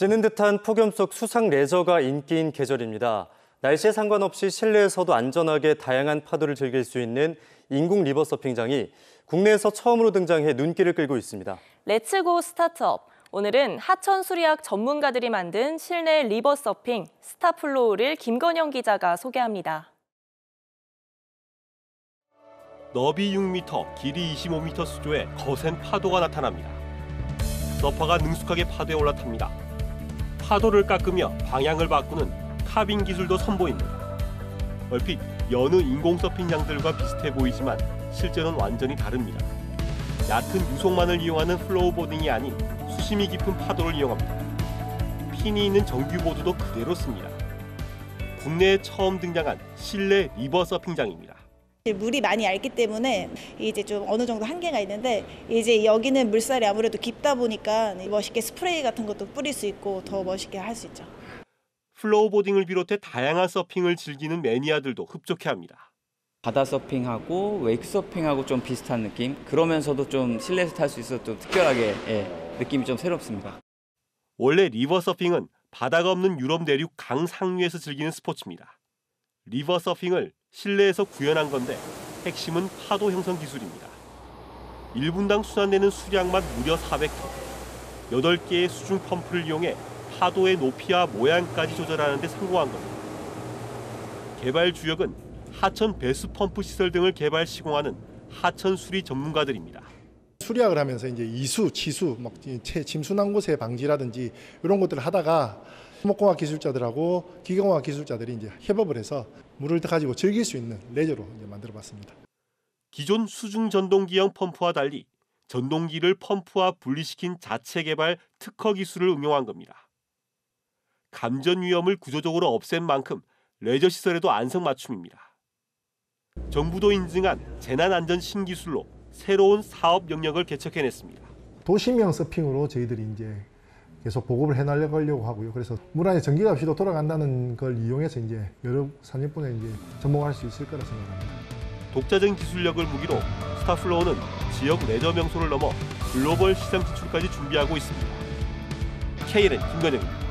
찌는 듯한 폭염 속 수상 레저가 인기인 계절입니다. 날씨에 상관없이 실내에서도 안전하게 다양한 파도를 즐길 수 있는 인공 river 서핑장이 국내에서 처음으로 등장해 눈길을 끌고 있습니다. Let's go 스타트업. 오늘은 하천 수리학 전문가들이 만든 실내 river 서핑 스타플로우를 김건영 기자가 소개합니다. 너비 6m, 길이 25m 수조에 거센 파도가 나타납니다. 서퍼가 능숙하게 파도에 올라탑니다. 파도를 깎으며 방향을 바꾸는 carving 기술도 선보입니다. 얼핏 여느 인공 서핑장들과 비슷해 보이지만 실제는 완전히 다릅니다. 얕은 유속만을 이용하는 flowboarding이 아닌 수심이 깊은 파도를 이용합니다. 핀이 있는 정규보드도 그대로 씁니다. 국내에 처음 등장한 실내 river 서핑장입니다. 물이 많이 얇기 때문에 이제 좀 어느 정도 한계가 있는데 이제 여기는 물살이 아무래도 깊다 보니까 멋있게 스프레이 같은 것도 뿌릴 수 있고 더 멋있게 할 수 있죠. flowboarding을 비롯해 다양한 서핑을 즐기는 매니아들도 흡족해 합니다. 바다 서핑하고 wake 서핑하고 좀 비슷한 느낌. 그러면서도 좀 실내에서 탈 수 있어서 좀 특별하게 예, 느낌이 좀 새롭습니다. 원래 river 서핑은 바다가 없는 유럽 내륙 강 상류에서 즐기는 스포츠입니다. 리버 서핑을 실내에서 구현한 건데 핵심은 파도 형성 기술입니다. 1분당 순환되는 수량만 무려 400톤. 8개의 수중 펌프를 이용해 파도의 높이와 모양까지 조절하는 데 성공한 겁니다. 개발 주역은 하천 배수 펌프 시설 등을 개발 시공하는 하천 수리 전문가들입니다. 수리학을 하면서 이제 이수, 치수, 막 침수난 곳의 방지라든지 이런 것들을 하다가 토목공학 기술자들하고 기계공학 기술자들이 이제 협업을 해서 물을 가지고 즐길 수 있는 레저로 이제 만들어 봤습니다. 기존 수중 전동기형 펌프와 달리 전동기를 펌프와 분리시킨 자체 개발 특허 기술을 응용한 겁니다. 감전 위험을 구조적으로 없앤 만큼 레저 시설에도 안성맞춤입니다. 정부도 인증한 재난안전 신기술로 새로운 사업 영역을 개척해냈습니다. 도시명 서핑으로 저희들이 이제 계속 보급을 해나가려고 하고요. 그래서 전기가 없이도 돌아간다는 걸 이용해서 이제 여러 산업분에 이제 접목할 수 있을 거라 생각합니다. 독자적인 기술력을 무기로 스타플로우는 지역 레저 명소를 넘어 글로벌 시장 진출까지 준비하고 있습니다. K는 김건영입니다.